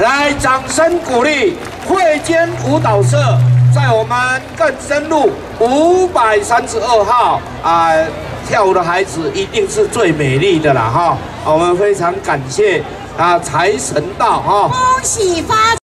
来，掌声鼓励会坚舞蹈社，在我们更深路五百三十二号。啊，跳舞的孩子一定是最美丽的啦！哈，我们非常感谢啊，财神到哈，恭喜发。